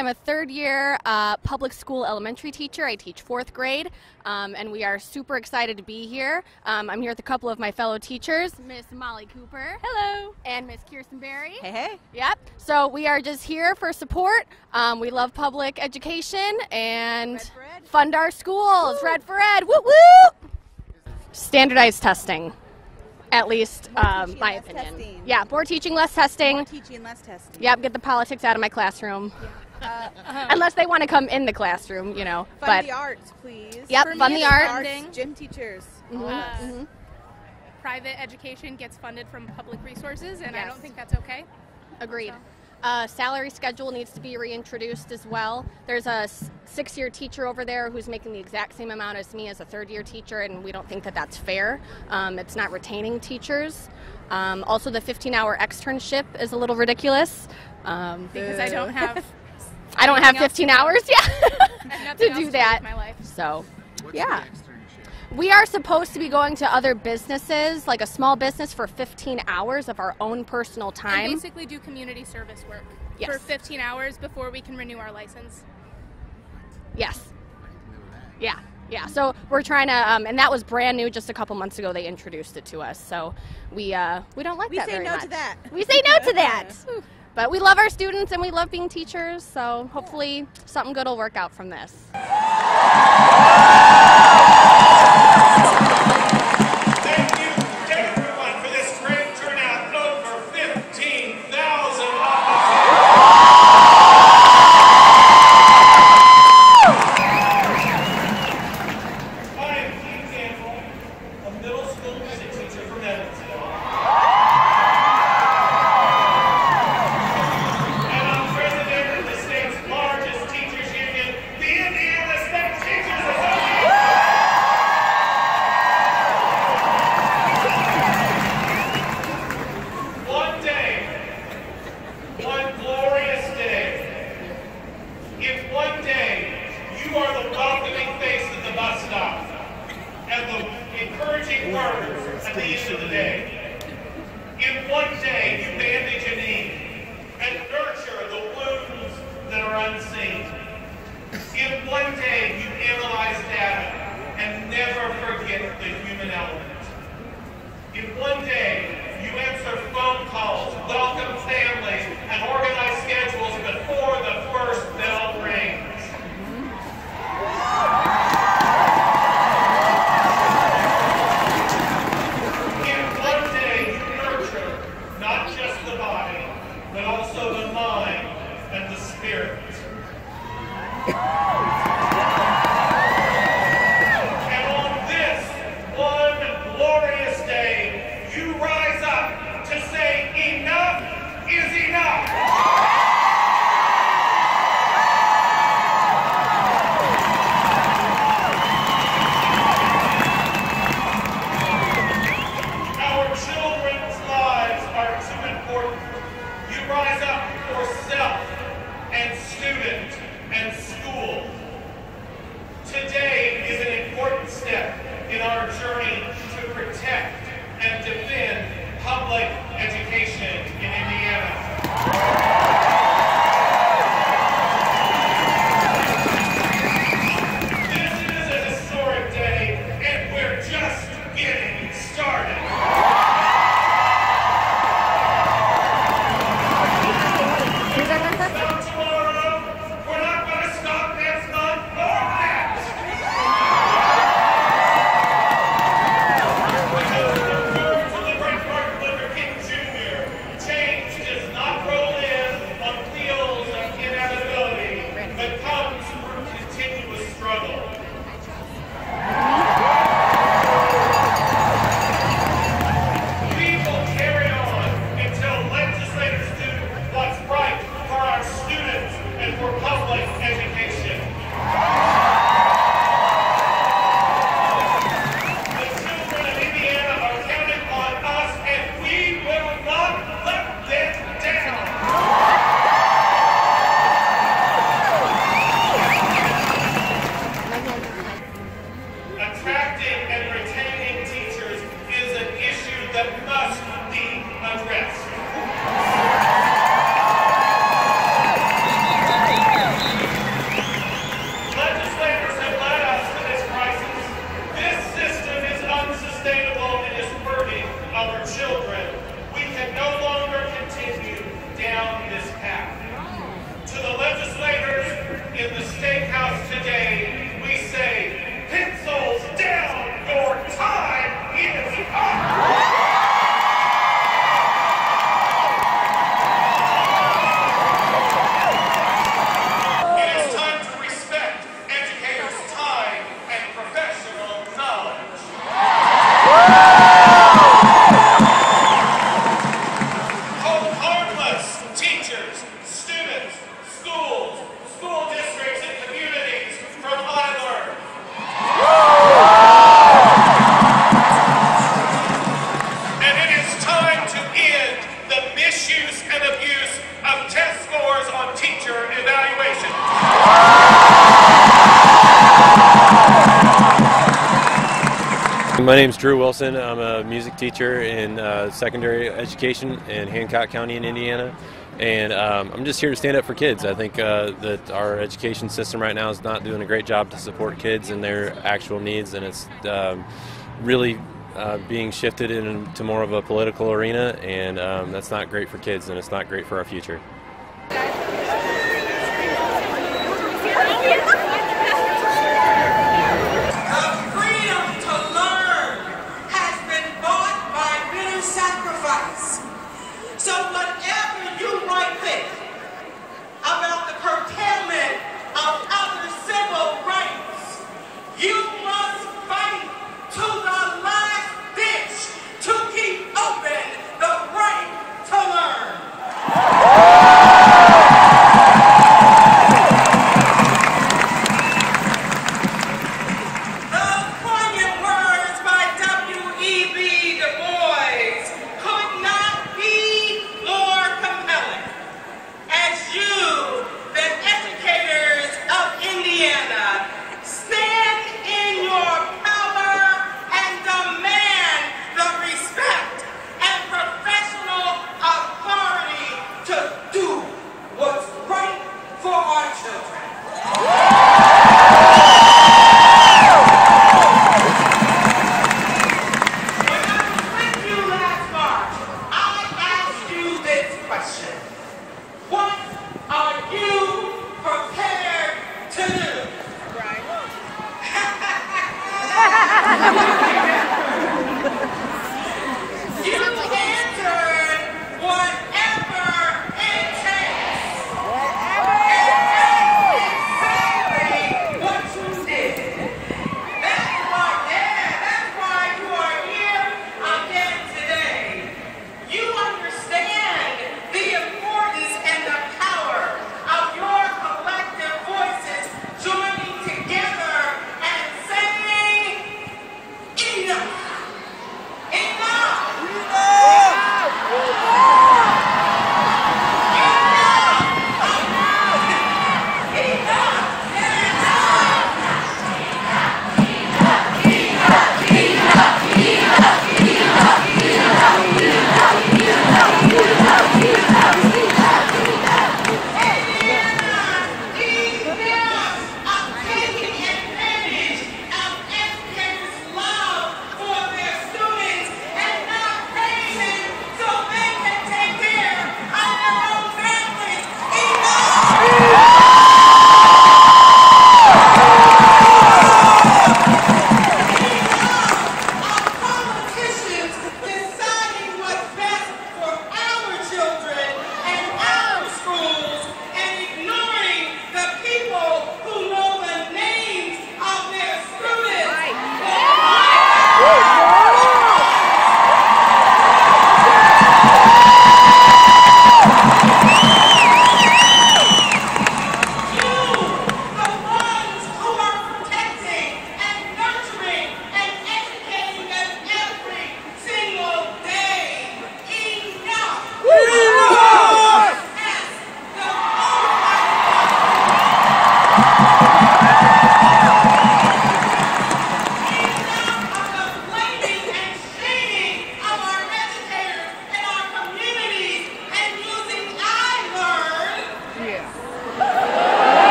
I'm a third year uh, public school elementary teacher. I teach fourth grade, um, and we are super excited to be here. Um, I'm here with a couple of my fellow teachers, Miss Molly Cooper. Hello. And Miss Kirsten Berry. Hey, hey. Yep. So we are just here for support. Um, we love public education and Red for Ed. fund our schools. Red for Ed. Woo woo! Standardized testing. At least, um, my opinion. testing. Yeah, more teaching, less testing. More teaching, less testing. Yep, get the politics out of my classroom. Uh, Unless they want to come in the classroom, you know. fund but the arts, please. Yep, For fund me, the it's arts. funding. Gym teachers. Mhm, all of us. mhm. Private education gets funded from public resources, and I don't think that's okay. agreed. So- Uh, salary schedule needs to be reintroduced as well. There's a s- six-year teacher over there who's making the exact same amount as me as a third-year teacher, and we don't think that that's fair. Um, it's not retaining teachers. Um, also, the 15-hour externship is a little ridiculous. Um, Because I don't have. I don't have 15 hours, I have yeah, nothing to do with that. my life. So, What's yeah. We are supposed to be going to other businesses, like a small business, for 15 hours of our own personal And time. basically do community service work Yes. for 15 hours before we can renew our license. Yes. I didn't know that. Yeah. Yeah. So we're trying to, um, and that was brand new. Just a couple months ago, they introduced it to us. So we uh, we don't like We that We say very no much. to that. We say no to that. But we love our students and we love being teachers. So hopefully something good will work out from this. more powerful. My name is Drew Wilson. I'm a music teacher in uh, secondary education in Hancock County in Indiana. And um, I'm just here to stand up for kids. I think uh, that our education system right now is not doing a great job to support kids and their actual needs, and it's um, really uh, being shifted into more of a political arena, and um, that's not great for kids, and it's not great for our future. question.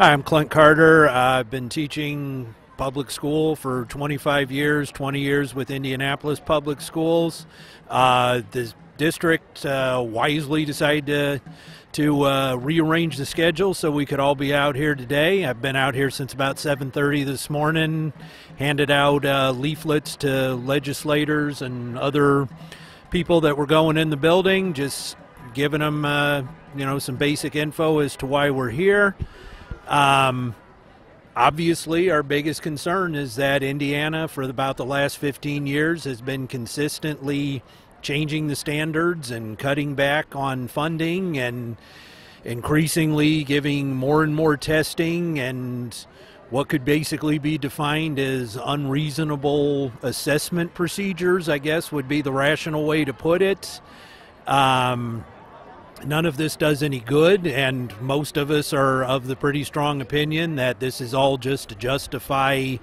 Hi, I'm Clint Carter. Uh, I've been teaching public school for 25 years, 20 years with Indianapolis Public Schools. Uh, the district uh, wisely decided to, to uh, rearrange the schedule so we could all be out here today. I've been out here since about 7:30 this morning, handed out uh, leaflets to legislators and other people that were going in the building, just giving them uh, you know some basic info as to why we're here. Um, obviously, our biggest concern is that Indiana, for about the last 15 years, has been consistently changing the standards and cutting back on funding and increasingly giving more and more testing and what could basically be defined as unreasonable assessment procedures, I guess would be the rational way to put it. Um, none of this does any good, and most of us are of the pretty strong opinion that this is all just to justify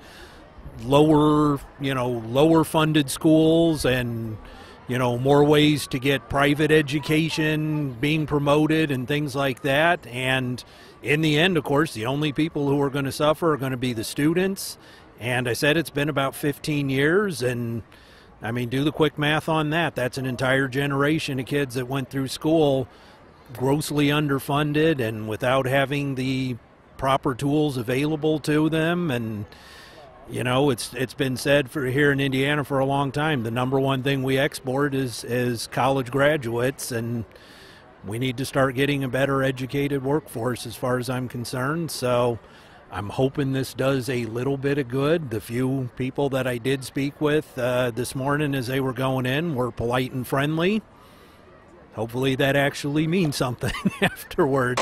lower, you know, lower funded schools and you know, more ways to get private education being promoted and things like that. And in the end, of course, the only people who are going to suffer are going to be the students. And I said it's been about 15 years, and I mean, do the quick math on that. That's an entire generation of kids that went through school grossly underfunded and without having the proper tools available to them and you know, it's it's been said for here in Indiana for a long time. The number one thing we export is is college graduates, and we need to start getting a better educated workforce, as far as I'm concerned. So, I'm hoping this does a little bit of good. The few people that I did speak with uh, this morning as they were going in were polite and friendly. Hopefully, that actually means something afterwards.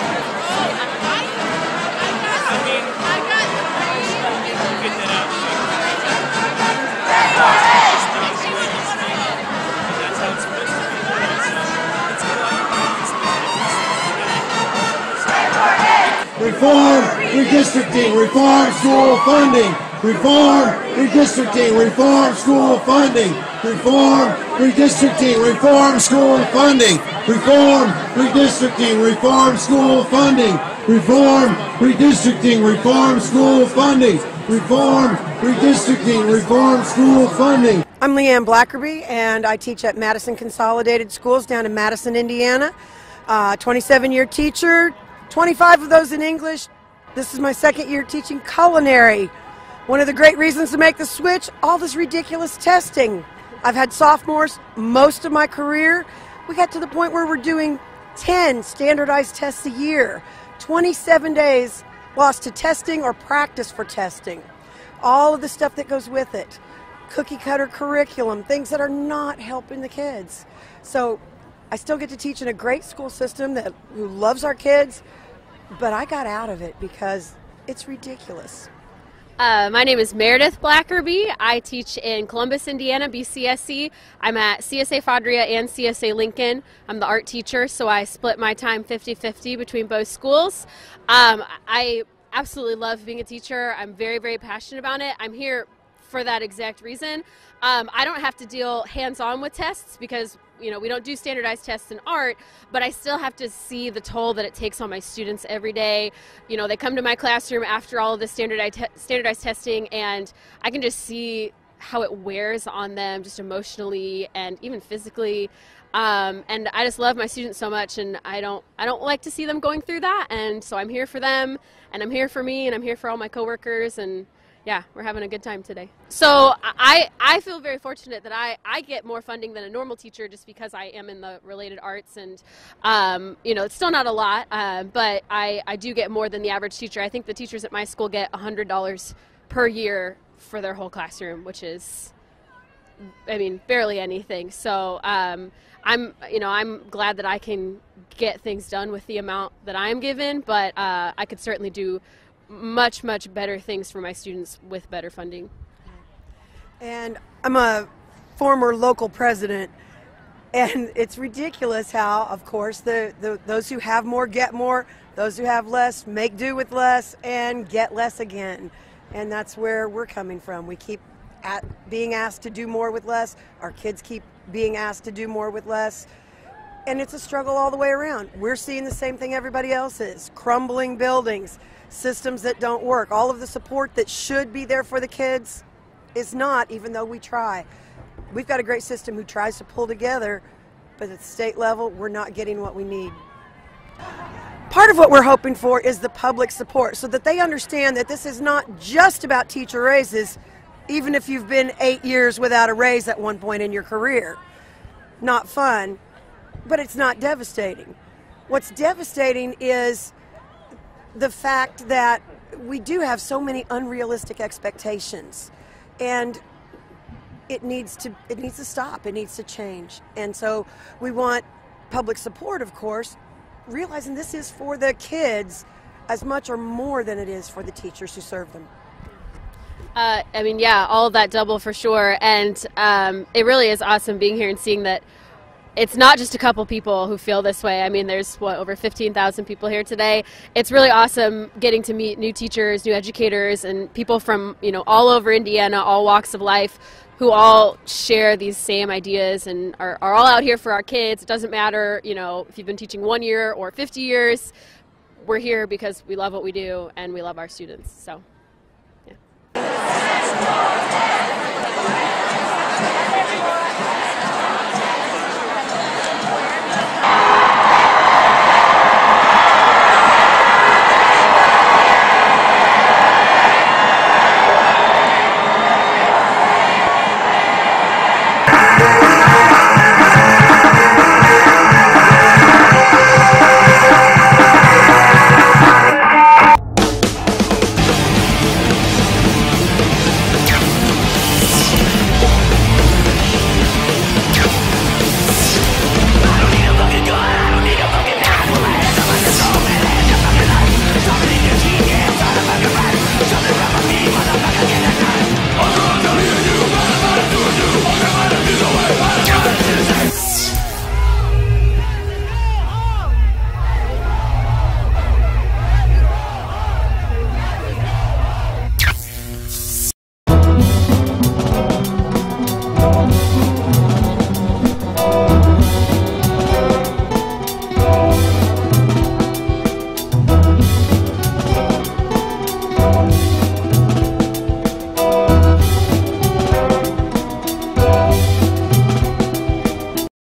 Reform redistricting, reform school funding, reform redistricting, reform school funding, reform redistricting, reform school funding, reform redistricting, reform school funding, reform redistricting, reform school funding, reform redistricting, reform school funding. I'm Leanne Blackerby, and I teach at Madison Consolidated Schools down in Madison, Indiana. Uh, 27 year teacher, 25 of those in English. This is my second year teaching culinary. One of the great reasons to make the switch all this ridiculous testing. I've had sophomores most of my career. We got to the point where we're doing 10 standardized tests a year, 27 days lost to testing or practice for testing. All of the stuff that goes with it. Cookie cutter curriculum, things that are not helping the kids. So I still get to teach in a great school system that who loves our kids, but I got out of it because it's ridiculous. Uh, my name is Meredith Blackerby. I teach in Columbus, Indiana, BCSC. I'm at CSA Fodrea and CSA Lincoln. I'm the art teacher, so I split my time 50 50 between both schools. Um, I absolutely love being a teacher. I'm very, very passionate about it. I'm here for that exact reason. Um, I don't have to deal hands on with tests because you know we don't do standardized tests in art but i still have to see the toll that it takes on my students every day. You know they come to my classroom after all of the standardized, te- standardized testing and i can just see how it wears on them just emotionally and even physically. Um, and i just love my students so much and i don't i don't like to see them going through that. And so i'm here for them and i'm here for me and i'm here for all my coworkers and yeah, we're having a good time today. So I, I feel very fortunate that I, I get more funding than a normal teacher just because I am in the related arts and, um, you know, it's still not a lot, uh, but I, I do get more than the average teacher. I think the teachers at my school get $100 per year for their whole classroom, which is, I mean, barely anything. So um, I'm, you know, I'm glad that I can get things done with the amount that I'm given, but uh, I could certainly do much much better things for my students with better funding. And i'm a former local president and it's ridiculous how of course the, the those who have more get more those who have less make do with less and get less again. And that's where we're coming from. We keep at being asked to do more with less. Our kids keep being asked to do more with less. And it's a struggle all the way around. We're seeing the same thing everybody else is. Crumbling buildings systems that don't work. All of the support that should be there for the kids is not, even though we try. We've got a great system who tries to pull together but at the state level, we're not getting what we need. Part of what we're hoping for is the public support so that they understand that this is not just about teacher raises, even if you've been eight years without a raise at one point in your career. Not fun, but it's not devastating. What's devastating is the fact that we do have so many unrealistic expectations and it needs to it needs to stop it needs to change and so we want public support of course realizing this is for the kids as much or more than it is for the teachers who serve them Uh, I mean, yeah, all of that double for sure. And um, it really is awesome being here and seeing that it's not just a couple people who feel this way. I mean, there's what over 15,000 people here today. It's really awesome getting to meet new teachers, new educators, and people from you know all over Indiana, all walks of life, who all share these same ideas and are, are all out here for our kids. It doesn't matter, you know, if you've been teaching one year or 50 years. We're here because we love what we do and we love our students. So. Do.